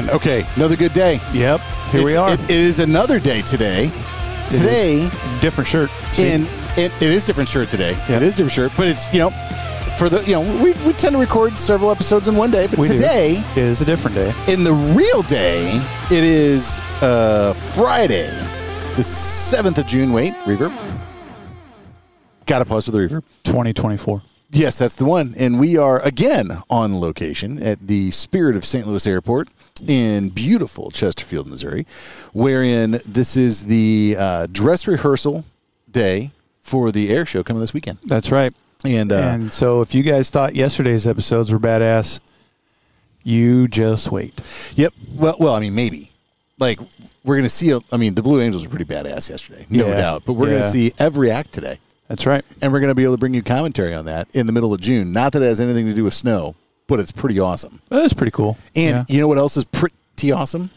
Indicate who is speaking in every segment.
Speaker 1: Man, okay, another good day.
Speaker 2: Yep. Here we are.
Speaker 1: It, it is another day today.
Speaker 2: It
Speaker 1: Today,
Speaker 2: different shirt. See?
Speaker 1: and it, it is different shirt today.
Speaker 2: Yep.
Speaker 1: It is different shirt, but it's you know, for the you know we, we tend to record several episodes in one day, but
Speaker 2: We do.
Speaker 1: today
Speaker 2: It is a different day.
Speaker 1: in the real day, it is uh, Friday, the seventh of June. Wait, reverb. Got to pause for the reverb.
Speaker 2: 2024.
Speaker 1: Yes, that's the one. And we are again on location at the Spirit of St. Louis Airport in beautiful Chesterfield, Missouri, wherein this is the uh, dress rehearsal day for the air show coming this weekend.
Speaker 2: That's right.
Speaker 1: And, uh,
Speaker 2: and so if you guys thought yesterday's episodes were badass, you just wait.
Speaker 1: yep, well, well, I mean, maybe. Like, we're going to see, a, I mean, the Blue Angels were pretty badass yesterday, no
Speaker 2: Yeah.
Speaker 1: doubt. But we're gonna see every act today.
Speaker 2: That's right.
Speaker 1: And we're going to be able to bring you commentary on that in the middle of June. Not that it has anything to do with snow, but it's pretty awesome.
Speaker 2: That's pretty cool.
Speaker 1: And
Speaker 2: Yeah.
Speaker 1: you know what else is pretty awesome?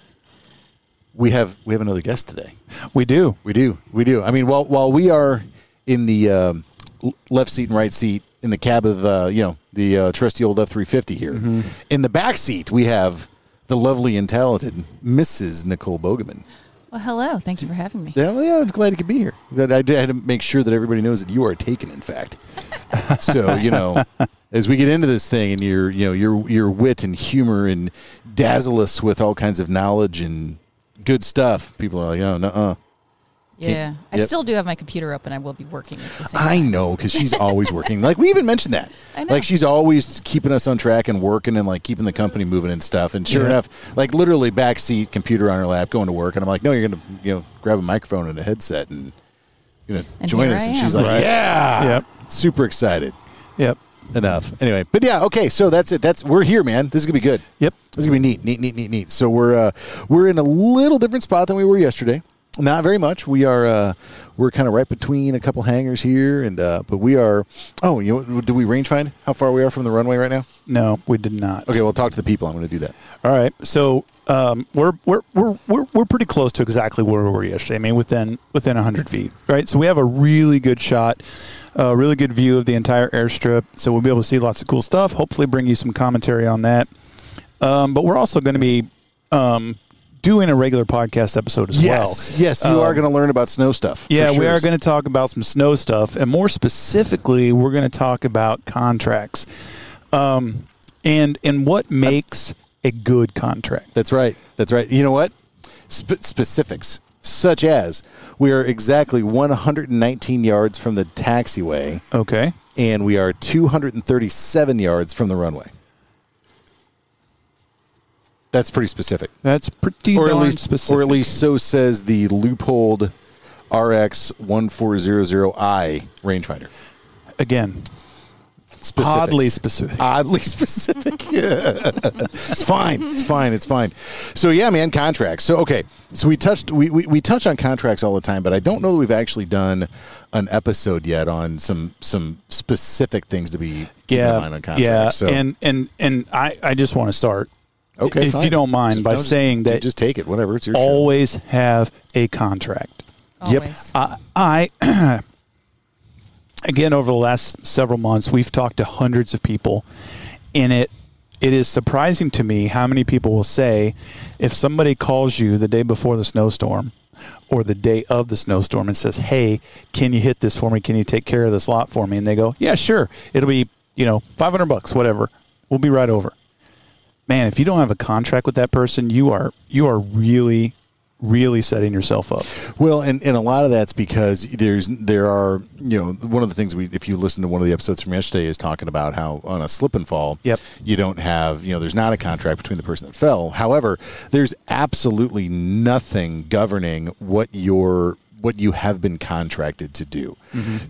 Speaker 1: We have we have another guest today.
Speaker 2: we do.
Speaker 1: We do, we do. I mean, while while we are in the um, left seat and right seat in the cab of uh, you know the uh, trusty old F three fifty here,
Speaker 2: Mm-hmm.
Speaker 1: in the back seat we have the lovely and talented Mrs. Nicole Bogeman.
Speaker 3: Well, hello. Thank you for having me.
Speaker 1: Yeah, well, yeah, I'm glad you could be here. I had to make sure that everybody knows that you are taken. In fact, so you know, as we get into this thing, and your you know your your wit and humor and dazzle us with all kinds of knowledge and good stuff, people are like, oh no, uh.
Speaker 3: Yeah. I
Speaker 1: Yep.
Speaker 3: still do have my computer open. And I will be working at the same
Speaker 1: I
Speaker 3: time.
Speaker 1: know because she's always working. Like we even mentioned that.
Speaker 3: I know.
Speaker 1: Like she's always keeping us on track and working and like keeping the company moving and stuff. And sure
Speaker 2: Yeah.
Speaker 1: enough, like literally backseat computer on her lap going to work, and I'm like, no, you're gonna you know grab a microphone and a headset and you know
Speaker 3: And
Speaker 1: join us.
Speaker 3: I
Speaker 1: And she's
Speaker 3: am.
Speaker 1: like,
Speaker 2: Right.
Speaker 1: yeah,
Speaker 2: Yep.
Speaker 1: super excited.
Speaker 2: Yep.
Speaker 1: Enough. Anyway, but yeah, okay. So that's it. That's we're here, man. This is gonna be good.
Speaker 2: Yep.
Speaker 1: This is gonna be neat, neat, neat, neat, neat. So we're uh, we're in a little different spot than we were yesterday. Not very much. We are uh, we're kind of right between a couple hangars here, and uh, but we are. Oh, you know, do we range find how far we are from the runway right now?
Speaker 2: No, we did not.
Speaker 1: Okay, well, talk to the people. I'm going to do that.
Speaker 2: All right. So um, we're, we're we're we're we're pretty close to exactly where we were yesterday. I mean, within within hundred feet, right? So we have a really good shot, a really good view of the entire airstrip. So we'll be able to see lots of cool stuff. Hopefully, bring you some commentary on that. Um, but we're also going to be um, doing a regular podcast episode as
Speaker 1: Yes,
Speaker 2: well.
Speaker 1: yes, you are
Speaker 2: Um,
Speaker 1: going to learn about snow stuff.
Speaker 2: Yeah, we are going to talk about some snow stuff, and more specifically, we're going to talk about contracts, um, and and what makes a good contract.
Speaker 1: That's right. That's right. You know what? Spe- specifics, such as we are exactly 119 yards from the taxiway,
Speaker 2: Okay.
Speaker 1: and we are 237 yards from the runway. That's pretty specific.
Speaker 2: That's pretty
Speaker 1: or at least,
Speaker 2: specific.
Speaker 1: or at least so says the Leupold RX 1400i rangefinder.
Speaker 2: again,
Speaker 1: Specifics.
Speaker 2: oddly specific.
Speaker 1: oddly specific. it's fine. It's fine. It's fine. So yeah, man, contracts. So okay, so we touched we, we we touch on contracts all the time, but I don't know that we've actually done an episode yet on some some specific things to be
Speaker 2: yeah,
Speaker 1: mind on contracts.
Speaker 2: yeah,
Speaker 1: So
Speaker 2: and and and I I just want to start.
Speaker 1: Okay,
Speaker 2: if
Speaker 1: fine.
Speaker 2: you don't mind,
Speaker 1: Just-
Speaker 2: by
Speaker 1: no, just-
Speaker 2: saying that
Speaker 1: just take it, whatever. It's your show.
Speaker 2: always have a contract.
Speaker 1: Yep.
Speaker 3: Always.
Speaker 2: I, I again over the last several months we've talked to hundreds of people and it it is surprising to me how many people will say if somebody calls you the day before the snowstorm or the day of the snowstorm and says hey can you hit this for me can you take care of this lot for me and they go yeah sure it'll be you know 500 bucks whatever we'll be right over man if you don't have a contract with that person you are you are really really setting yourself up
Speaker 1: Well, and, and a lot of that's because there's there are you know one of the things we if you listen to one of the episodes from yesterday is talking about how on a slip and fall
Speaker 2: Yep.
Speaker 1: you don't have you know there's not a contract between the person that fell. However, there's absolutely nothing governing what your what you have been contracted to do.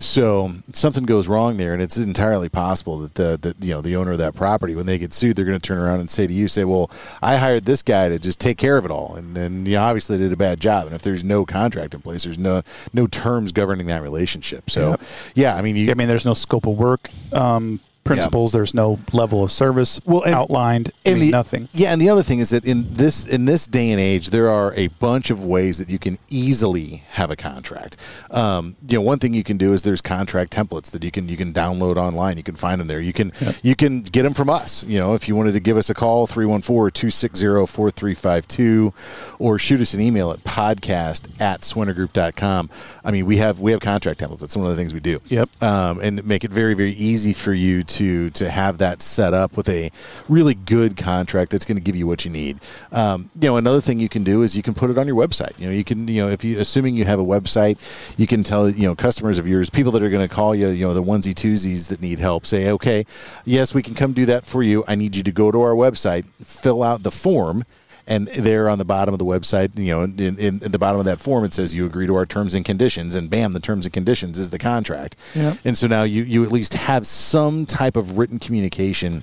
Speaker 1: So something goes wrong there, and it's entirely possible that the that you know the owner of that property, when they get sued, they're going to turn around and say to you, say, "Well, I hired this guy to just take care of it all, and then you know, obviously did a bad job." And if there's no contract in place, there's no no terms governing that relationship. So,
Speaker 2: Yep.
Speaker 1: yeah, I mean, you,
Speaker 2: I mean, there's no scope of work. Um, principles. There's no level of service
Speaker 1: Well, and-
Speaker 2: outlined. I mean,
Speaker 1: the,
Speaker 2: nothing.
Speaker 1: Yeah, and the other thing is that in this in this day and age, there are a bunch of ways that you can easily have a contract. Um, you know, one thing you can do is there's contract templates that you can you can download online. You can find them there. You can you can get them from us. You know, if you wanted to give us a call 314-260-4352 or shoot us an email at podcast at swintergroup.com. I mean, we have we have contract templates. That's one of the things we do
Speaker 2: Yep.
Speaker 1: um, and make it very very easy for you to to to have that set up with a really good contract that's going to give you what you need. Um, you know, another thing you can do is you can put it on your website. You know, you can you know if you assuming you have a website, you can tell you know customers of yours, people that are going to call you, you know, the onesie twosies that need help, say, okay, yes, we can come do that for you. I need you to go to our website, fill out the form and there on the bottom of the website, you know, in, in, in the bottom of that form, it says you agree to our terms and conditions, and bam, the terms and conditions is the contract.
Speaker 2: Yep.
Speaker 1: And so now you you at least have some type of written communication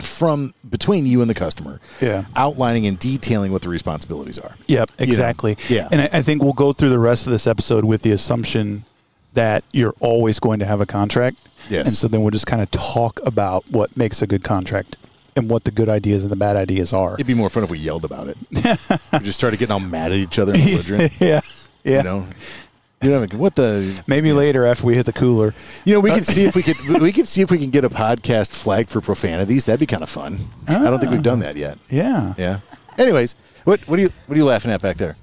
Speaker 1: from between you and the customer,
Speaker 2: Yeah.
Speaker 1: outlining and detailing what the responsibilities are.
Speaker 2: Yep, exactly.
Speaker 1: yeah.
Speaker 2: And I, I think we'll go through the rest of this episode with the assumption that you're always going to have a contract.
Speaker 1: Yes.
Speaker 2: And so then we'll just kind of talk about what makes a good contract and what the good ideas and the bad ideas are.
Speaker 1: It'd be more fun if we yelled about it. we just started getting all mad at each other and belligerent.
Speaker 2: yeah. Yeah.
Speaker 1: You know, you know, what the
Speaker 2: Maybe later after we hit the cooler.
Speaker 1: You know, we could uh, see if we could we could see if we can get a podcast flagged for profanities. That'd be kind of fun. I don't think we've ah. done that yet.
Speaker 2: Yeah.
Speaker 1: Yeah. Anyways, what what are you what are you laughing at back there?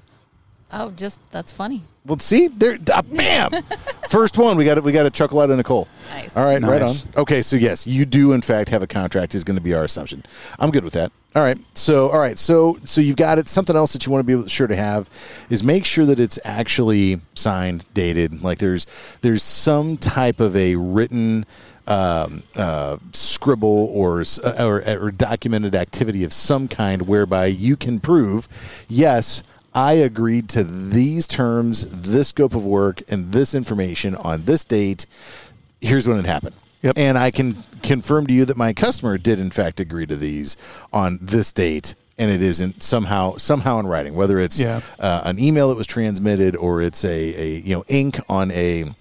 Speaker 3: Oh, just that's funny.
Speaker 1: Well, see, there, uh, bam, first one. We got it. we got to chuckle out of Nicole.
Speaker 3: Nice.
Speaker 1: All right, right on. Okay, so yes, you do in fact have a contract. Is going to be our assumption. I'm good with that. All right. So all right. So so you've got it. Something else that you want to be sure to have is make sure that it's actually signed, dated. Like there's there's some type of a written. Um, uh, scribble or, uh, or or documented activity of some kind whereby you can prove, yes, I agreed to these terms, this scope of work, and this information on this date. Here's when it happened.
Speaker 2: Yep.
Speaker 1: And I can confirm to you that my customer did in fact agree to these on this date. And it isn't somehow somehow in writing, whether it's
Speaker 2: Yeah.
Speaker 1: uh, an email that was transmitted or it's a, a you know ink on a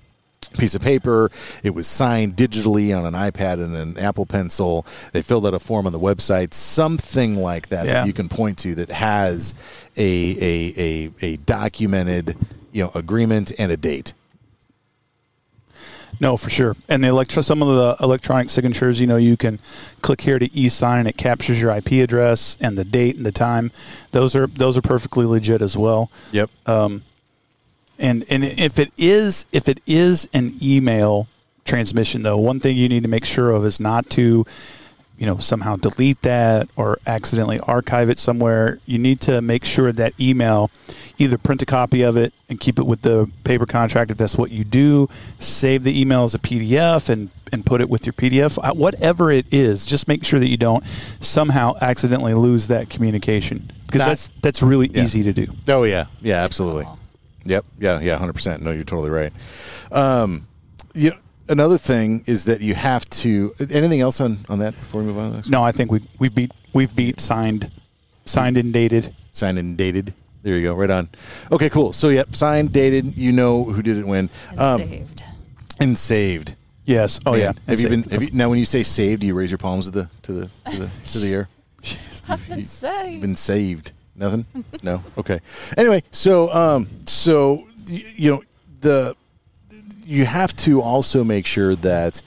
Speaker 1: piece of paper. It was signed digitally on an iPad and an Apple Pencil. They filled out a form on the website, something like that
Speaker 2: Yeah.
Speaker 1: that you can point to that has a a, a, a documented you know agreement and a date.
Speaker 2: No, for sure. And the electro, some of the electronic signatures, you know, you can click here to e-sign and it captures your IP address and the date and the time. Those are those are perfectly legit as well.
Speaker 1: Yep.
Speaker 2: Um, And and if it is if it is an email transmission though, one thing you need to make sure of is not to you know somehow delete that or accidentally archive it somewhere. You need to make sure that email either print a copy of it and keep it with the paper contract if that's what you do, save the email as a PDF and and put it with your PDF. Uh, Whatever it is, just make sure that you don't somehow accidentally lose that communication because
Speaker 1: Not-
Speaker 2: that's that's really
Speaker 1: Yeah.
Speaker 2: easy to do.
Speaker 1: Oh yeah, yeah, absolutely.
Speaker 3: Call.
Speaker 1: Yep, yeah, yeah, hundred percent. No, you're totally right. Um, you know, another thing is that you have to. Anything else on on that before we move on? To?
Speaker 2: No, I think we we beat we've beat signed, signed and dated.
Speaker 1: Signed and dated. There you go. Right on. Okay, cool. So yep, signed, dated. You know who did it when,
Speaker 3: And
Speaker 1: um,
Speaker 3: saved.
Speaker 1: and saved.
Speaker 2: Yes. Oh
Speaker 1: Man,
Speaker 2: yeah.
Speaker 1: Have
Speaker 2: And
Speaker 1: you been? Have you, now, when you say saved, do you raise your palms to the to the to the to the air?
Speaker 3: I've been saved.
Speaker 1: You've been saved. Nothing. No. Okay. Anyway, so um, so you know the you have to also make sure that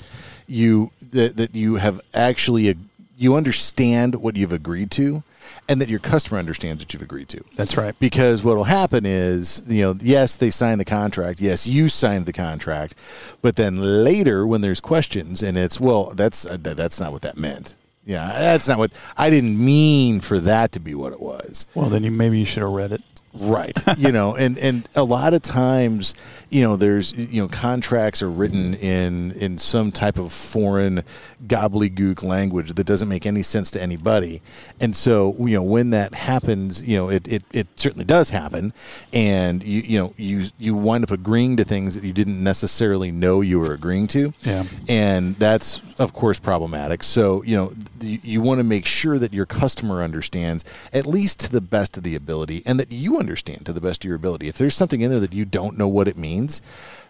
Speaker 1: you that, that you have actually you understand what you've agreed to, and that your customer understands what you've agreed to.
Speaker 2: That's right.
Speaker 1: Because what will happen is, you know, yes, they signed the contract. Yes, you signed the contract, but then later, when there's questions, and it's well, that's uh, that- that's not what that meant. Yeah, that's not what I didn't mean for that to be what it was.
Speaker 2: Well, then you maybe you should have read it.
Speaker 1: Right. you know, and and a lot of times, you know, there's you know contracts are written in in some type of foreign gobbledygook language that doesn't make any sense to anybody. And so, you know, when that happens, you know, it it, it certainly does happen and you you know, you you wind up agreeing to things that you didn't necessarily know you were agreeing to.
Speaker 2: Yeah.
Speaker 1: And that's of course problematic. So, you know, you want to make sure that your customer understands at least to the best of the ability and that you understand to the best of your ability. If there's something in there that you don't know what it means,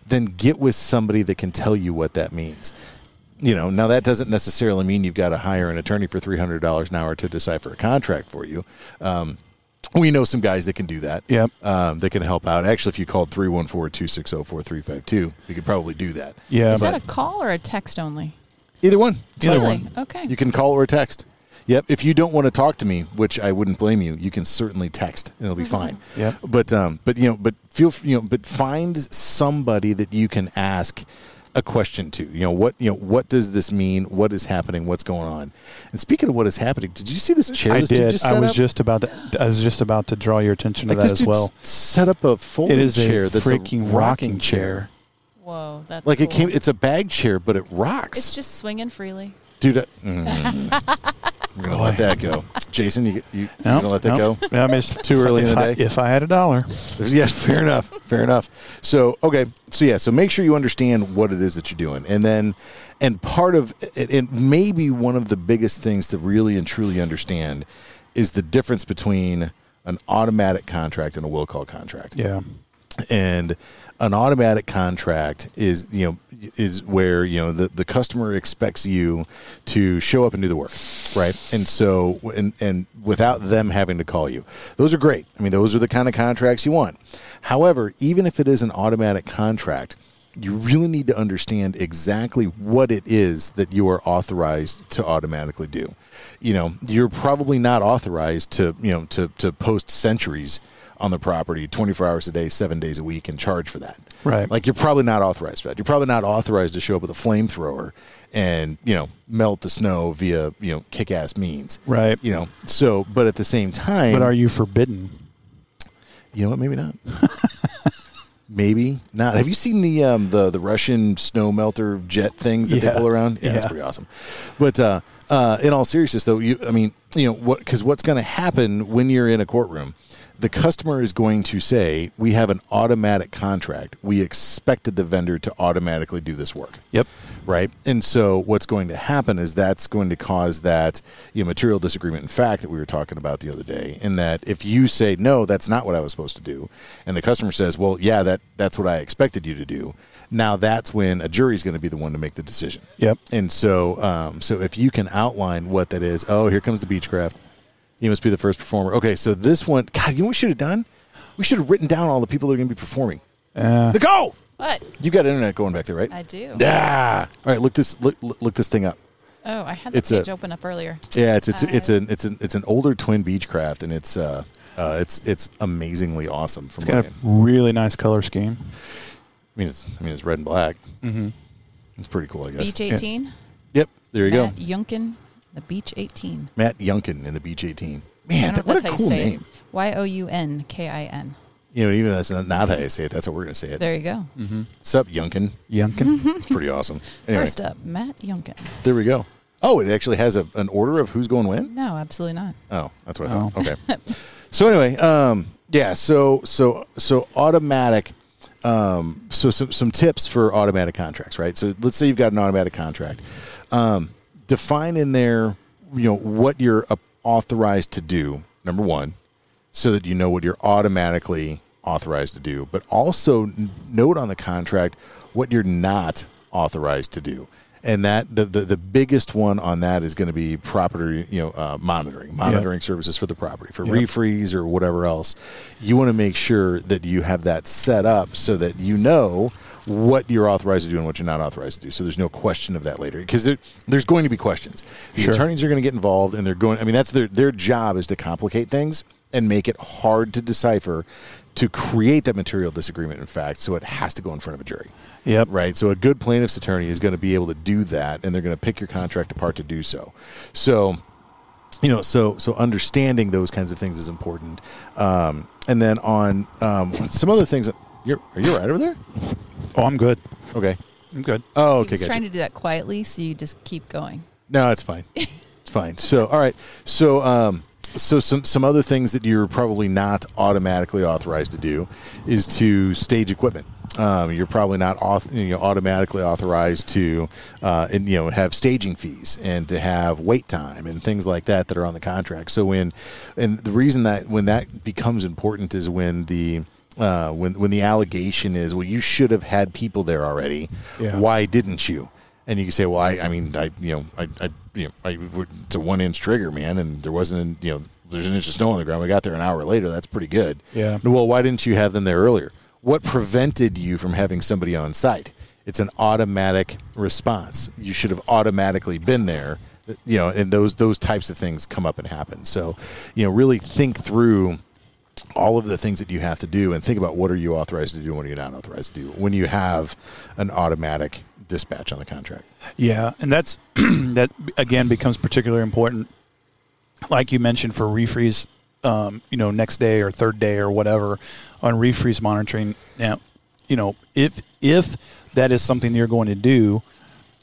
Speaker 1: then get with somebody that can tell you what that means. you know, now that doesn't necessarily mean you've got to hire an attorney for three hundred dollars an hour to decipher a contract for you. Um, we know some guys that can do that.
Speaker 2: Yep.
Speaker 1: Um, that can help out. Actually, if you called 314-260-4352, you could probably do that.
Speaker 2: Yeah,
Speaker 3: Is
Speaker 2: but
Speaker 3: that a call or a text only?
Speaker 1: Either one. It's
Speaker 2: Either
Speaker 1: fine.
Speaker 2: one.
Speaker 3: Okay.
Speaker 1: You can call or text. Yep. If you don't want to talk to me, which I wouldn't blame you, you can certainly text and it'll be fine.
Speaker 2: Yep.
Speaker 1: But um, but you know, but feel you know, but find somebody that you can ask a question to. You know what you know what does this mean? What is happening? What's going on? And speaking of what is happening, did you see this chair?
Speaker 2: I
Speaker 1: this
Speaker 2: did.
Speaker 1: Just
Speaker 2: I was
Speaker 1: up?
Speaker 2: just about to. I was just about to draw your attention to that
Speaker 1: this
Speaker 2: as
Speaker 1: dude
Speaker 2: well.
Speaker 1: set up a folding
Speaker 2: It is
Speaker 1: chair
Speaker 2: a
Speaker 1: that's
Speaker 2: freaking
Speaker 1: a
Speaker 2: rocking chair.
Speaker 3: Whoa, that's
Speaker 1: Like it
Speaker 3: cool.
Speaker 1: came. It's a bag chair, but it rocks.
Speaker 3: It's just swinging freely.
Speaker 1: Dude, I, mm, I'm gonna let that go. Jason, you you, you
Speaker 2: Nope,
Speaker 1: gonna let that
Speaker 2: nope.
Speaker 1: go?
Speaker 2: Yeah, I mean, it's
Speaker 1: Too early in
Speaker 2: if
Speaker 1: the
Speaker 2: I-
Speaker 1: day?
Speaker 2: If I had a dollar,
Speaker 1: Yeah, fair enough. Fair enough. So, okay. So, yeah, so make sure you understand what it is that you're doing. And then, and part of it, and maybe one of the biggest things to really and truly understand is the difference between an automatic contract and a will call contract
Speaker 2: yeah,
Speaker 1: and an automatic contract is you know is where you know the, the customer expects you to show up and do the work right? And so and and without them having to call you. Those are great. I mean those are the kind of contracts you want. However even if it is an automatic contract you really need to understand exactly what it is that you are authorized to automatically do. You know you're probably not authorized to you know to to post centuries on the property 24 hours a day, seven days a week, and charge for that.
Speaker 2: Right.
Speaker 1: Like you're probably not authorized for that. You're probably not authorized to show up with a flamethrower and you know melt the snow via you know kick-ass means.
Speaker 2: right.
Speaker 1: You know. So, but at the same time,
Speaker 2: But are you forbidden?
Speaker 1: you know what? Maybe not. Maybe not. Have you seen the um, the the Russian snow melter jet things that
Speaker 2: Yeah.
Speaker 1: they pull around? Yeah, that's pretty awesome. But uh, uh, in all seriousness, though, you I mean, you know what? Because what's going to happen when you're in a courtroom? The customer is going to say, "We have an automatic contract. We expected the vendor to automatically do this work."
Speaker 2: Yep.
Speaker 1: right? And so what's going to happen is that's going to cause that you know, material disagreement in fact that we were talking about the other day. In that if you say no, that's not what I was supposed to do, and the customer says, well, yeah, that that's what I expected you to do. Now that's when a jury is going to be the one to make the decision.
Speaker 2: Yep.
Speaker 1: And so, um, so if you can outline what that is, oh, here comes the Beechcraft. You must be the first performer. Okay, so this one, God, you know what we should have done? We should have written down all the people that are going to be performing.
Speaker 2: Uh,
Speaker 1: Nicole,
Speaker 3: What?
Speaker 1: you got internet going back there, right?
Speaker 3: I do.
Speaker 1: Yeah. All right, look this look, look look this thing up.
Speaker 3: Oh, I had the
Speaker 1: It's a-
Speaker 3: page open up earlier.
Speaker 1: Yeah, it's it's
Speaker 3: Uh,
Speaker 1: it's an it's an it's an older twin Beechcraft, and it's uh, uh it's it's amazingly awesome. From
Speaker 2: it's got a really nice color scheme.
Speaker 1: I mean, it's I mean it's red and black.
Speaker 2: Mm-hmm.
Speaker 1: It's pretty cool, I guess.
Speaker 3: Beech 18.
Speaker 1: Yep, there you
Speaker 3: Matt
Speaker 1: go,
Speaker 3: Younkin, the Beech 18.
Speaker 1: Matt Younkin in the Beech 18. Man,
Speaker 3: don't
Speaker 1: that, what a cool name.
Speaker 3: Y O U N K I N.
Speaker 1: You know, even if that's not, not how you say it. That's how we're gonna say it.
Speaker 3: There you go.
Speaker 2: Mm-hmm.
Speaker 1: Sup, Younkin.
Speaker 2: Younkin.
Speaker 1: It's pretty awesome. Anyway,
Speaker 3: First up, Matt Younkin.
Speaker 1: there we go. Oh, it actually has a, an order of who's going when.
Speaker 3: No, absolutely not.
Speaker 1: Oh, that's what I thought.
Speaker 2: Oh.
Speaker 1: Okay. so anyway, um, yeah. So so so automatic. Um, so some some tips for automatic contracts, right? So let's say you've got an automatic contract. Um, define in there, you know, what you're authorized to do. Number one, so that you know what you're automatically authorized to do, but also note on the contract what you're not authorized to do. And that the, the, the biggest one on that is going to be property, you know, uh, monitoring, monitoring services for the property, for
Speaker 2: Yep.
Speaker 1: refreeze or whatever else. You want to make sure that you have that set up so that you know what you're authorized to do and what you're not authorized to do. So there's no question of that later because there, there's going to be questions. The
Speaker 2: Sure.
Speaker 1: attorneys are going to get involved and they're going. I mean, that's their their job is to complicate things and make it hard to decipher to create that material disagreement. In fact, so it has to go in front of a jury,
Speaker 2: Yep.
Speaker 1: right? So a good plaintiff's attorney is going to be able to do that, and they're going to pick your contract apart to do so. So you know so so understanding those kinds of things is important um, and then on um, some other things you're are you right over there
Speaker 2: Oh, I'm good.
Speaker 1: okay
Speaker 2: I'm good.
Speaker 1: oh
Speaker 3: He
Speaker 1: okay
Speaker 3: was
Speaker 1: gotcha.
Speaker 3: trying to do that quietly, so you just keep going.
Speaker 1: No, it's fine. it's fine. So, all right. So, um, so some some other things that you're probably not automatically authorized to do is to stage equipment. Um, you're probably not auth- you know, automatically authorized to, uh, and, you know, have staging fees and to have wait time and things like that that are on the contract. So when, and the reason that when that becomes important is when the uh, when when the allegation is, well, you should have had people there already.
Speaker 2: Yeah.
Speaker 1: Why didn't you? and you can say, well, I, I mean, I, you know, I, I, you know, I, it's a one inch trigger, man, and there wasn't, you know, there's an inch of snow on the ground. We got there an hour later. That's pretty good.
Speaker 2: Yeah.
Speaker 1: Well, why didn't you have them there earlier? What prevented you from having somebody on site? It's an automatic response. You should have automatically been there. You know, and those those types of things come up and happen. So, you know, really think through all of the things that you have to do and think about what are you authorized to do and what are you not authorized to do when you have an automatic dispatch on the contract.
Speaker 2: Yeah, and that's that again becomes particularly important, like you mentioned for refreeze, um, you know, next day or third day or whatever on refreeze monitoring. Now, you know, if if that is something you're going to do,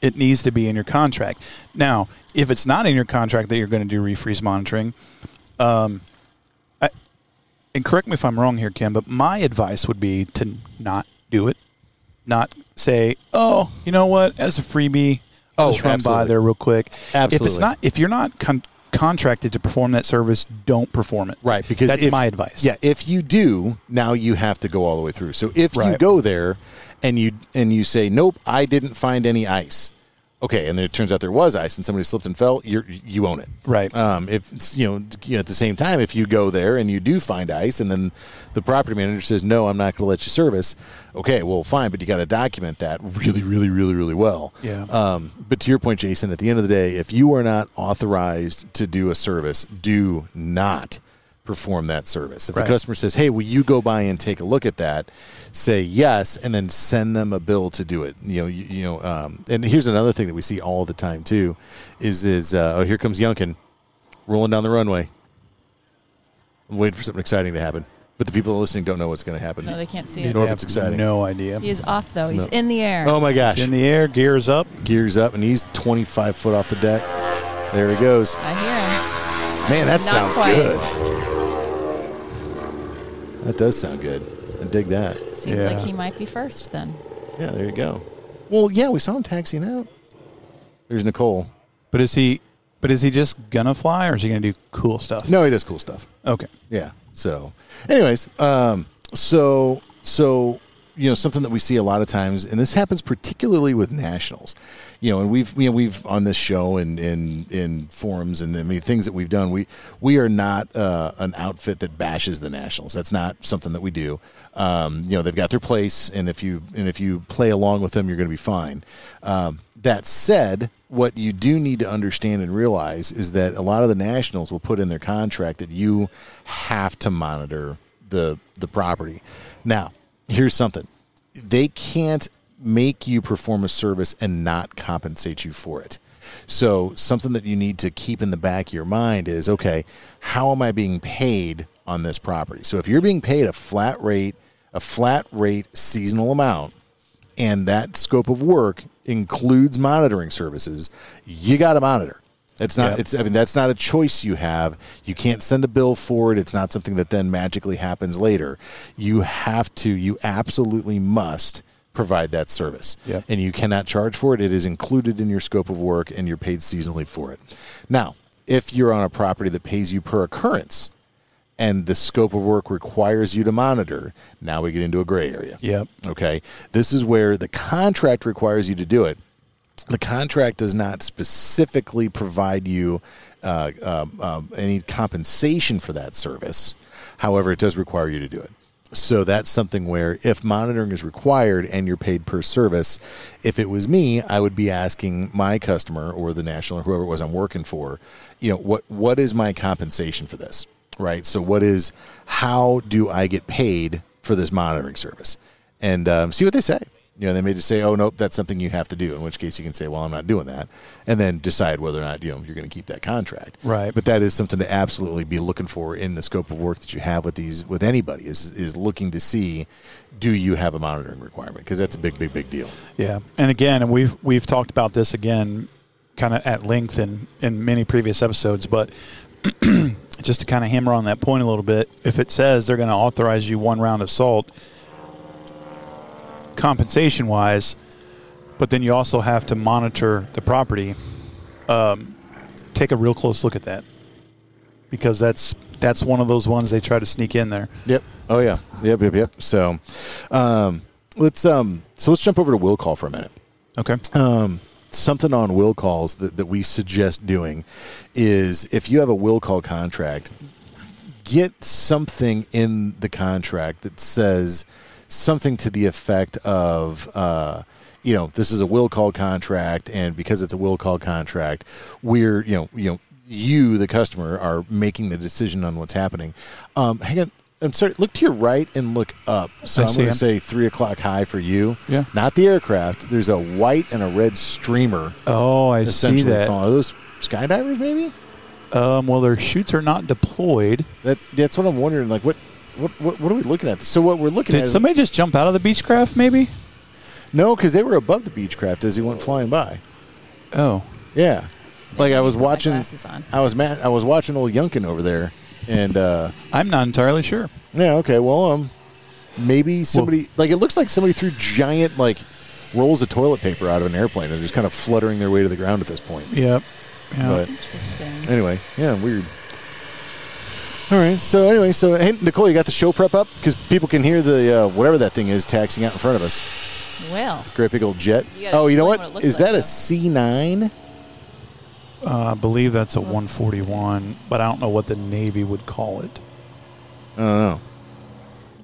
Speaker 2: it needs to be in your contract. Now, if it's not in your contract that you're going to do refreeze monitoring, um, and correct me if I'm wrong here, Ken, but my advice would be to not do it not say, "Oh, you know what? As a freebie, I'll
Speaker 1: Oh,
Speaker 2: just run by there real quick."
Speaker 1: Absolutely.
Speaker 2: If it's not, if you're not con- contracted to perform that service, don't perform it.
Speaker 1: Right, because
Speaker 2: that's
Speaker 1: if-
Speaker 2: my advice.
Speaker 1: Yeah, if you do, now you have to go all the way through. So if you go there and you and you say, "Nope, I didn't find any ice." Okay, and then it turns out there was ice, and somebody slipped and fell. You you own it.
Speaker 2: Right.
Speaker 1: Um, if it's, you know, you know, at the same time, if you go there and you do find ice, and then the property manager says, "No, I'm not going to let you service," okay, well, fine, but you got to document that really, really, really, really well.
Speaker 2: Yeah.
Speaker 1: Um, but to your point, Jason, at the end of the day, if you are not authorized to do a service, do not perform that service. If
Speaker 2: Right.
Speaker 1: the customer says, "Hey, will you go by and take a look at that?" say yes, and then send them a bill to do it. You know, you, you know. Um, and here's another thing that we see all the time too, is is uh, oh here comes Younkin rolling down the runway. I'm waiting for something exciting to happen, but the people listening don't know what's going to happen.
Speaker 3: No, they can't see
Speaker 1: You
Speaker 3: it.
Speaker 1: know if it's exciting.
Speaker 2: No idea.
Speaker 3: He is off though. He's
Speaker 1: No.
Speaker 3: in the air.
Speaker 1: Oh my gosh!
Speaker 2: It's in the air, gears up.
Speaker 1: Gears up, and he's 25 foot off the deck. There he goes.
Speaker 3: I hear him.
Speaker 1: Man, that
Speaker 3: Not
Speaker 1: sounds
Speaker 3: quite.
Speaker 1: good. That does sound good. I dig that.
Speaker 3: Seems
Speaker 2: Yeah.
Speaker 3: like he might be first then.
Speaker 1: Yeah, there you go. Well, yeah, we saw him taxiing out. There's Nicole.
Speaker 2: But is he? But is he just gonna fly, or is he gonna do cool stuff?
Speaker 1: No, he does cool stuff.
Speaker 2: Okay.
Speaker 1: Yeah. So, anyways, um, so so you know something that we see a lot of times, and this happens particularly with nationals. You know, and we've you know we've on this show and in in forums and I mean things that we've done. We we are not uh, an outfit that bashes the nationals. That's not something that we do. Um, you know, they've got their place, and if you and if you play along with them, you're going to be fine. Um, that said, what you do need to understand and realize is that a lot of the nationals will put in their contract that you have to monitor the the property. Now, here's something. They can't make you perform a service and not compensate you for it. So, something that you need to keep in the back of your mind is okay, how am I being paid on this property? So, if you're being paid a flat rate, a flat rate seasonal amount, and that scope of work includes monitoring services, you got to monitor. It's not.
Speaker 2: Yep.
Speaker 1: It's. I mean, that's not a choice you have. You can't send a bill for it. It's not something that then magically happens later. You have to. You absolutely must provide that service,
Speaker 2: Yep.
Speaker 1: and you cannot charge for it. It is included in your scope of work, and you're paid seasonally for it. Now, if you're on a property that pays you per occurrence, and the scope of work requires you to monitor, now we get into a gray area.
Speaker 2: Yep.
Speaker 1: Okay. This is where the contract requires you to do it. The contract does not specifically provide you uh, um, um, any compensation for that service. However, it does require you to do it. So that's something where if monitoring is required and you're paid per service, if it was me, I would be asking my customer or the national or whoever it was I'm working for, you know, what what is my compensation for this? Right. So what is how do I get paid for this monitoring service? And um, see what they say. You know, they may just say, "Oh, nope, that's something you have to do." In which case, you can say, "Well, I'm not doing that," and then decide whether or not you know you're going to keep that contract.
Speaker 2: Right.
Speaker 1: But that is something to absolutely be looking for in the scope of work that you have with these with anybody is is looking to see, do you have a monitoring requirement? Because that's a big, big, big deal.
Speaker 2: Yeah, and again, and we've we've talked about this again, kind of at length in in many previous episodes, but just to kind of hammer on that point a little bit, if it says they're going to authorize you one round of salt, compensation wise, but then you also have to monitor the property. Um, take a real close look at that because that's that's one of those ones they try to sneak in there.
Speaker 1: Yep. Oh yeah. Yep. Yep. Yep. So, um, let's um, so let's jump over to will call for a minute.
Speaker 2: Okay.
Speaker 1: Um, something on will calls that, that we suggest doing is if you have a will call contract, get something in the contract that says something to the effect of, uh, you know, this is a will call contract, and because it's a will call contract, we're, you know, you know, you, the customer, are making the decision on what's happening. Um, hang on. I'm sorry. Look to your right and look up. So
Speaker 2: I
Speaker 1: I'm going to say three o'clock high for you.
Speaker 2: Yeah.
Speaker 1: Not the aircraft. There's a white and a red streamer
Speaker 2: Oh, I see that.
Speaker 1: falling. Are those skydivers? Maybe.
Speaker 2: Um, well, their chutes are not deployed.
Speaker 1: That that's what I'm wondering. Like, what what what, what are we looking at? So what we're looking at?
Speaker 2: Did somebody just jump out of the Beechcraft? Maybe.
Speaker 1: no, because they were above the Beechcraft as he went flying by.
Speaker 2: Oh,
Speaker 1: Yeah. Like I was watching.
Speaker 3: glasses on.
Speaker 1: I was mad. I was watching old Younkin over there, and uh,
Speaker 2: I'm not entirely sure.
Speaker 1: yeah, okay, well, um, maybe somebody like it looks like somebody threw giant like rolls of toilet paper out of an airplane and just kind of fluttering their way to the ground at this point.
Speaker 2: Yep. Yeah.
Speaker 1: But
Speaker 3: Interesting.
Speaker 1: anyway, yeah, weird. All right, so anyway, so hey, Nicole, you got the show prep up because people can hear the uh, whatever that thing is taxing out in front of us.
Speaker 3: Well,
Speaker 1: Great big old jet.
Speaker 3: You
Speaker 1: oh, you know
Speaker 3: explain
Speaker 1: what?
Speaker 3: what it looks
Speaker 1: Is
Speaker 3: like,
Speaker 1: that a
Speaker 3: though.
Speaker 1: C nine?
Speaker 2: Uh, I believe that's a 141, but I don't know what the Navy would call it.
Speaker 1: I don't know.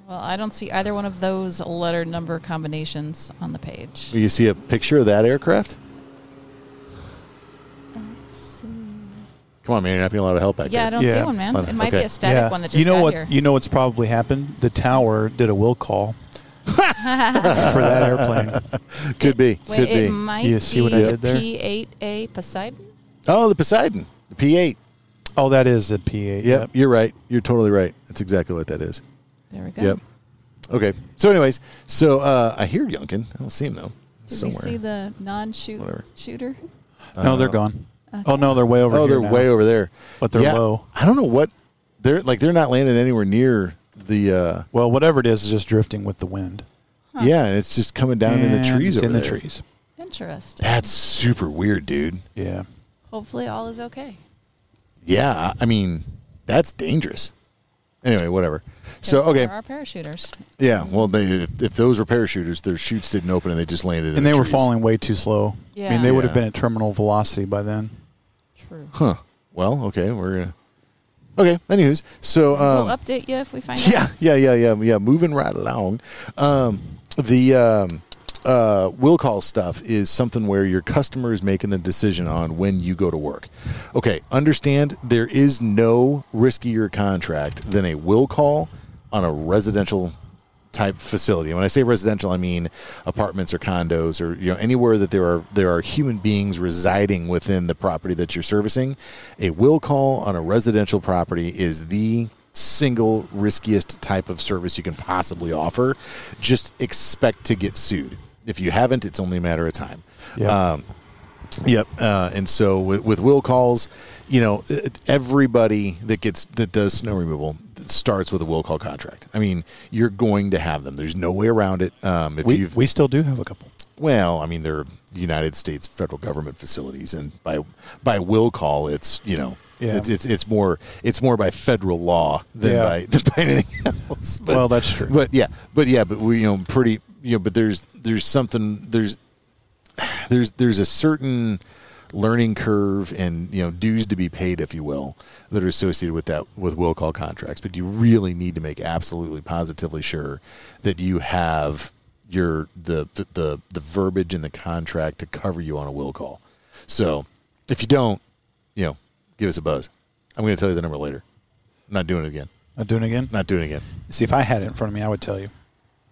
Speaker 3: well, I don't see either one of those letter number combinations on the page.
Speaker 1: You see a picture of that aircraft? Come on, man, you're not being allowed to help back here.
Speaker 3: Yeah, I don't
Speaker 2: Yeah.
Speaker 3: see one, man. It might
Speaker 1: Okay.
Speaker 3: be a static one that just
Speaker 2: you know
Speaker 3: got
Speaker 2: what?
Speaker 3: here.
Speaker 2: You know what's probably happened. The tower did a will call for that airplane.
Speaker 1: Could be.
Speaker 3: Wait,
Speaker 1: Could
Speaker 3: it
Speaker 1: be.
Speaker 3: might
Speaker 2: You see
Speaker 3: be
Speaker 2: what I did there?
Speaker 3: P8A Poseidon.
Speaker 1: Oh, the Poseidon, the P8.
Speaker 2: Oh, that is the P8.
Speaker 1: Yep, you're right. You're totally right. That's exactly what that is.
Speaker 3: There we go.
Speaker 1: Yep. Okay. So, anyways, so uh, I hear Younkin. I don't see him though.
Speaker 3: Did
Speaker 1: somewhere.
Speaker 3: we see the non-shoot
Speaker 1: Whatever.
Speaker 3: shooter?
Speaker 2: No, they're gone. Oh no, they're way over
Speaker 1: oh,
Speaker 2: here
Speaker 1: they're
Speaker 2: now.
Speaker 1: way over there.
Speaker 2: But they're
Speaker 1: Yeah,
Speaker 2: low.
Speaker 1: I don't know what they're like. They're not landing anywhere near the. Uh,
Speaker 2: Well, whatever it is, is just drifting with the wind.
Speaker 1: Yeah, and it's just coming down in the trees.
Speaker 2: It's
Speaker 1: over
Speaker 2: in the
Speaker 1: there.
Speaker 2: trees.
Speaker 3: Interesting.
Speaker 1: That's super weird, dude.
Speaker 2: Yeah.
Speaker 3: Hopefully, all is okay.
Speaker 1: Yeah, I mean, that's dangerous. Anyway, whatever. So okay,
Speaker 3: There are parachuters.
Speaker 1: yeah. Well, they if, if those were parachuters, their chutes didn't open and they just landed. in
Speaker 2: And
Speaker 1: the
Speaker 2: they were
Speaker 1: trees.
Speaker 2: falling way too slow.
Speaker 3: Yeah, I
Speaker 2: mean, they would have been at terminal velocity by then.
Speaker 3: True.
Speaker 1: Huh. Well, okay, we're gonna. Okay. Anyways, so um,
Speaker 3: we'll update you if we find
Speaker 1: yeah,
Speaker 3: out.
Speaker 1: yeah, yeah, yeah, yeah. Moving right along. Um, the um, uh, will call stuff is something where your customer is making the decision on when you go to work. Okay, understand there is no riskier contract than a will call on a residential type facility. And when I say residential, I mean apartments or condos or you know anywhere that there are there are human beings residing within the property that you're servicing. A will call on a residential property is the single riskiest type of service you can possibly offer. Just expect to get sued. If you haven't, it's only a matter of time.
Speaker 2: Yeah.
Speaker 1: Um, Yep. Uh, and so with, with will calls, you know, everybody that gets that does snow removal starts with a will call contract. I mean, you're going to have them. There's no way around it. Um, if
Speaker 2: we,
Speaker 1: you've
Speaker 2: we still do have a couple.
Speaker 1: well, I mean, they're United States federal government facilities, and by by will call, it's you know.
Speaker 2: Yeah.
Speaker 1: It's, it's it's more it's more by federal law than
Speaker 2: Yeah.
Speaker 1: by than by anything else. But,
Speaker 2: well, that's true.
Speaker 1: but yeah, but yeah, but we you know pretty you know, but there's there's something there's there's there's a certain learning curve and you know dues to be paid, if you will, that are associated with that with will call contracts. But you really need to make absolutely positively sure that you have your the the the, the verbiage in the contract to cover you on a will call. So if you don't, you know, give us a buzz. I'm going to tell you the number later. I'm not doing it again.
Speaker 2: Not doing it again.
Speaker 1: Not doing it again.
Speaker 2: See, if I had it in front of me, I would tell you.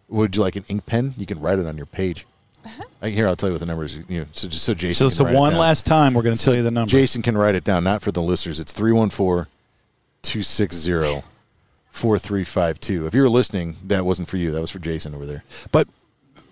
Speaker 1: Would you like an ink pen? You can write it on your page. I here, I'll tell you what the numbers. You know, so just so Jason.
Speaker 2: So, so one last time, we're going to tell you the number.
Speaker 1: Jason can write it down, not for the listeners. It's 314 260 4352. If you were listening, that wasn't for you. That was for Jason over there.
Speaker 2: But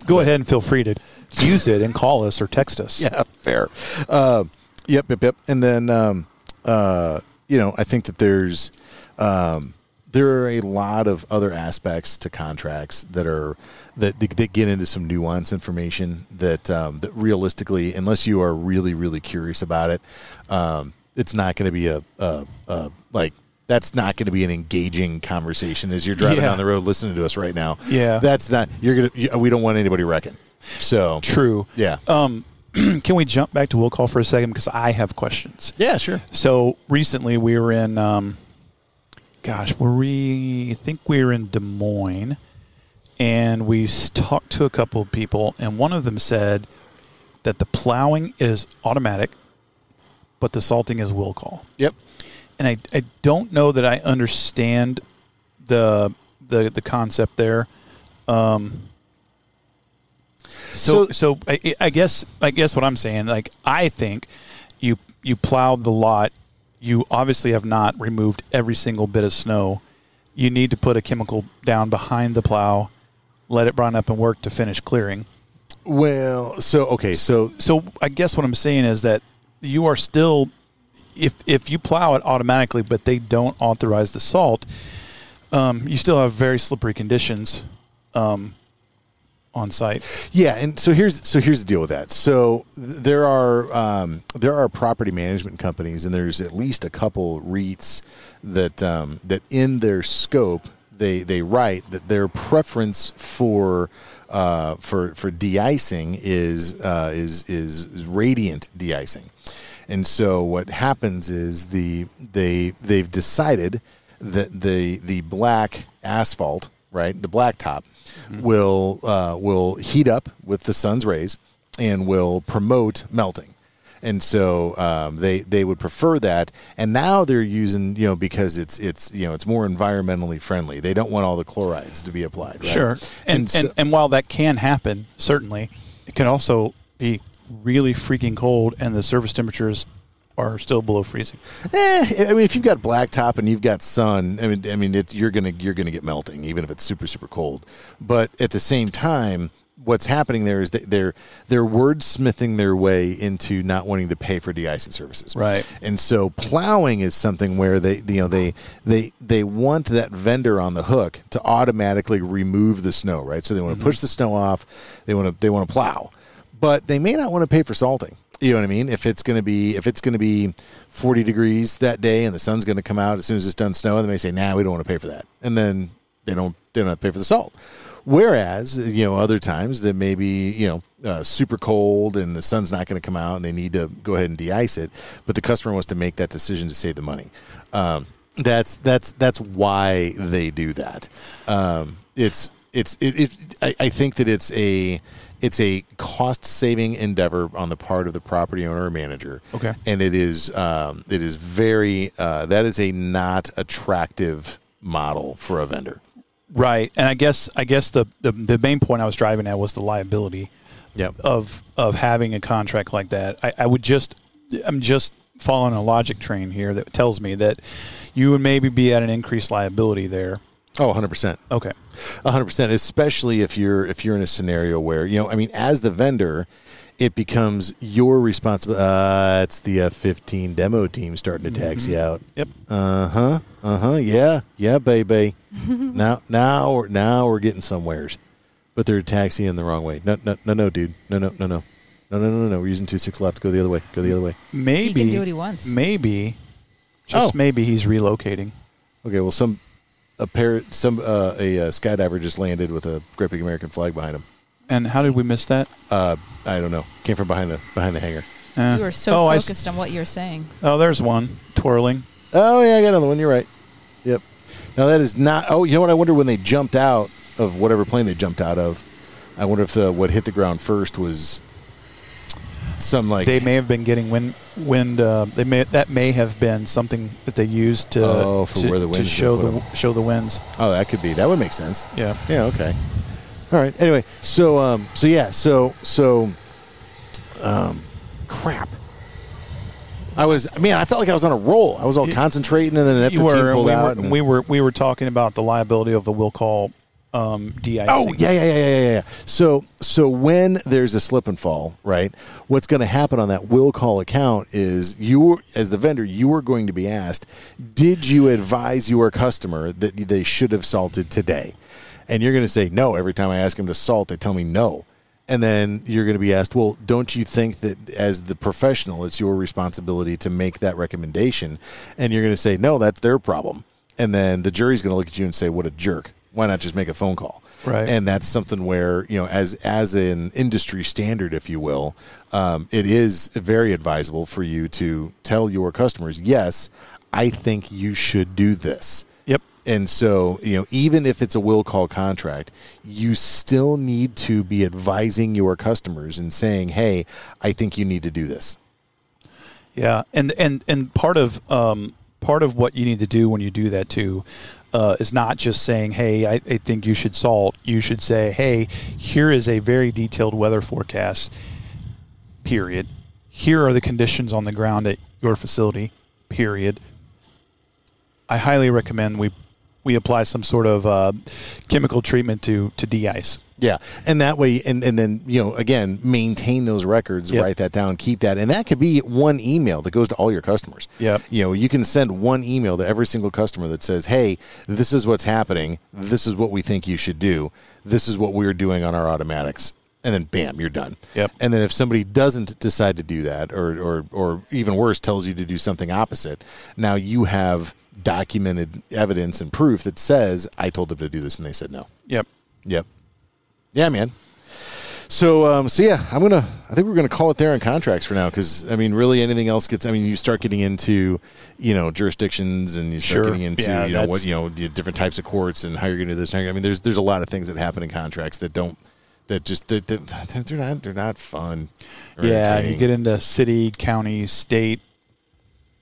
Speaker 2: go ahead and feel free to use it and call us or text us.
Speaker 1: Yeah, fair. Uh, yep, yep, yep. And then, um, uh, you know, I think that there's um, there are a lot of other aspects to contracts that are that, that get into some nuance information that um, that realistically, unless you are really really curious about it, um, it's not going to be a, a, a like. That's not going to be an engaging conversation as you're driving
Speaker 2: Yeah.
Speaker 1: down the road listening to us right now.
Speaker 2: Yeah.
Speaker 1: that's not. You're gonna. We don't want anybody wrecking. So
Speaker 2: True.
Speaker 1: yeah.
Speaker 2: Um, can we jump back to will call for a second because I have questions.
Speaker 1: Yeah, sure.
Speaker 2: So recently we were in, um, gosh, were we? I think we were in Des Moines, and we talked to a couple of people, and one of them said that the plowing is automatic, but the salting is will call.
Speaker 1: Yep.
Speaker 2: And I, I don't know that I understand the the the concept there. Um, so
Speaker 1: So-
Speaker 2: so I, I guess I guess what I'm saying, like I think you you plowed the lot. You obviously have not removed every single bit of snow. You need to put a chemical down behind the plow, let it run up and work to finish clearing.
Speaker 1: Well, so okay, so
Speaker 2: So I guess what I'm saying is that you are still, if if you plow it automatically, but they don't authorize the salt, um, you still have very slippery conditions um, on site.
Speaker 1: Yeah, and so here's so here's the deal with that. So th- there are um, there are property management companies, and there's at least a couple REITs that um, that in their scope they they write that their preference for uh, for for de-icing is uh, is is radiant de-icing, and so what happens is the they they've decided that the the black asphalt right? The blacktop will uh, will heat up with the sun's rays and will promote melting. And so um, they they would prefer that. And now they're using you know because it's it's you know it's more environmentally friendly. They don't want all the chlorides to be applied right?
Speaker 2: Sure, and
Speaker 1: so-
Speaker 2: and, and while that can happen, certainly, it can also be really freaking cold, and the surface temperatures are still below freezing.
Speaker 1: Eh, I mean, if you've got blacktop and you've got sun, I mean, I mean, it, you're gonna you're gonna get melting, even if it's super super cold. But at the same time, what's happening there is that they're they're wordsmithing their way into not wanting to pay for de-icing services.
Speaker 2: Right.
Speaker 1: And so plowing is something where they you know they they they want that vendor on the hook to automatically remove the snow, right? So they want to push the snow off, they want to they want to plow. But they may not want to pay for salting. You know what I mean? If it's going to be if it's going to be 40 degrees that day and the sun's going to come out as soon as it's done snowing, they may say, "Nah, we don't want to pay for that." And then they don't they don't have to pay for the salt. Whereas, you know, other times that maybe, you know, uh, super cold and the sun's not going to come out and they need to go ahead and de-ice it, but the customer wants to make that decision to save the money. Um, that's that's that's why they do that. Um, it's it's it, it I, I think that it's a it's a cost saving endeavor on the part of the property owner or manager.
Speaker 2: Okay.
Speaker 1: and it is um, it is very uh, that is a not attractive model for a vendor.
Speaker 2: Right, and I guess I guess the, the the main point I was driving at was the liability
Speaker 1: Yep.
Speaker 2: of of having a contract like that. I, I would just I'm just following a logic train here that tells me that you would maybe be at an increased liability there.
Speaker 1: Oh, 100 percent.
Speaker 2: Okay.
Speaker 1: hundred percent, especially if you're if you're in a scenario where you know, I mean, as the vendor, it becomes your responsibility. Uh, it's the F fifteen demo team starting to taxi out.
Speaker 2: Yep.
Speaker 1: Uh huh. Uh huh. Yeah. Yeah, baby. now, now, we're, now we're getting somewheres, but they're taxiing the wrong way. No, no, no, no, dude. No, no, no, no, no, no, no, no. We're using two six left. Go the other way. Go the other way.
Speaker 2: Maybe
Speaker 3: He can do what he wants.
Speaker 2: Maybe, just
Speaker 1: Oh.
Speaker 2: maybe he's relocating.
Speaker 1: Okay. Well, some a pair, some uh, a uh, skydiver just landed with a great big American flag behind him.
Speaker 2: And how did we miss that?
Speaker 1: Uh, I don't know. Came from behind the behind the hangar.
Speaker 2: Eh.
Speaker 3: You were so
Speaker 2: oh, I s-
Speaker 3: focused on what you're saying.
Speaker 2: oh, there's one twirling.
Speaker 1: Oh yeah, I got another one. You're right. Yep. Now that is not. Oh, you know what? I wonder when they jumped out of whatever plane they jumped out of. I wonder if the what hit the ground first was some like.
Speaker 2: They may have been getting wind. Wind. Uh, they may that may have been something that they used to
Speaker 1: Oh, for
Speaker 2: to,
Speaker 1: where the
Speaker 2: to show the
Speaker 1: put
Speaker 2: show the winds.
Speaker 1: oh, that could be. That would make sense.
Speaker 2: Yeah.
Speaker 1: Yeah. Okay. All right. Anyway, so um, so yeah, so so, um, crap. I was man. I felt like I was on a roll. I was all
Speaker 2: You-
Speaker 1: concentrating, and then an
Speaker 2: You were.
Speaker 1: pulled
Speaker 2: We
Speaker 1: out.
Speaker 2: were,
Speaker 1: and-
Speaker 2: we were. We were talking about the liability of the will call um, de-icing.
Speaker 1: Oh yeah, yeah, yeah, yeah, yeah. So so when there's a slip and fall, right? What's going to happen on that will call account is you, as the vendor, you are going to be asked, did you advise your customer that they should have salted today? And you're going to say no every time I ask them to salt. They tell me no. And then you're going to be asked, well, don't you think that as the professional, it's your responsibility to make that recommendation? And you're going to say, no, that's their problem. And then the jury's going to look at you and say, what a jerk Why not just make a phone call?
Speaker 2: Right.
Speaker 1: And that's something where you know, as as an industry standard, if you will, um, it is very advisable for you to tell your customers, yes, I think you should do this.
Speaker 2: Yep.
Speaker 1: And so, you know, even if it's a will call contract, you still need to be advising your customers and saying, "Hey, I think you need to do this."
Speaker 2: Yeah, and and and part of um, part of what you need to do when you do that too uh, is not just saying, "Hey, I, I think you should salt." You should say, "Hey, here is a very detailed weather forecast. Period. Here are the conditions on the ground at your facility. Period. I highly recommend we we apply some sort of uh, chemical treatment to to de-ice.
Speaker 1: Yeah, and that way, and, and then you know, again, maintain those records,
Speaker 2: Yep.
Speaker 1: write that down, keep that, and that could be one email that goes to all your customers.
Speaker 2: Yeah,
Speaker 1: You know, you can send one email to every single customer that says, "Hey, this is what's happening. This is what we think you should do. This is what we're doing on our automatics." And then, bam, you're done.
Speaker 2: Yep.
Speaker 1: And then, if somebody doesn't decide to do that, or or or even worse, tells you to do something opposite, now you have documented evidence and proof that says, "I told them to do this, and they said no."
Speaker 2: Yep.
Speaker 1: Yep. Yeah, man. So, um, so yeah, I'm gonna. I think we're gonna call it there on contracts for now, because I mean, really, anything else gets. I mean, you start getting into, you know, jurisdictions, and you start
Speaker 2: Sure.
Speaker 1: getting into,
Speaker 2: Yeah,
Speaker 1: you know, what you know, the different types of courts and how you're gonna do this. and how you're- I mean, there's there's a lot of things that happen in contracts that don't, that just that, that they're not they're not fun.
Speaker 2: Yeah, you get into city, county, state,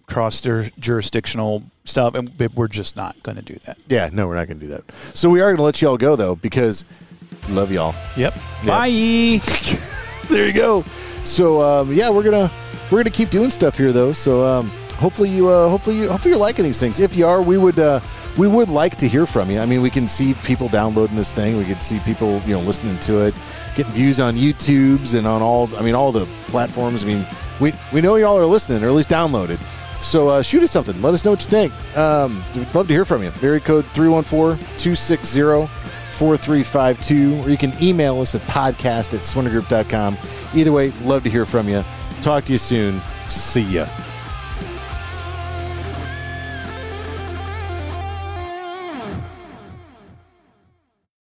Speaker 2: cross jur- jurisdictional stuff, and we're just not going to do that.
Speaker 1: Yeah, no, we're not gonna do that. So we are gonna let you all go though, because love y'all.
Speaker 2: Yep.
Speaker 1: Yeah.
Speaker 2: Bye.
Speaker 1: there you go. So um, yeah, we're gonna we're gonna keep doing stuff here though. So um, hopefully you uh, hopefully you hopefully you're liking these things. If you are, we would uh, we would like to hear from you. I mean, we can see people downloading this thing. We can see people you know listening to it, getting views on YouTube's and on all I mean all the platforms. I mean, we we know y'all are listening or at least downloaded. So uh, shoot us something. Let us know what you think. Um, we'd love to hear from you. Area code 314-260-4352. Or you can email us at podcast at swintergroup.com. Either way, love to hear from you. Talk to you soon. See ya.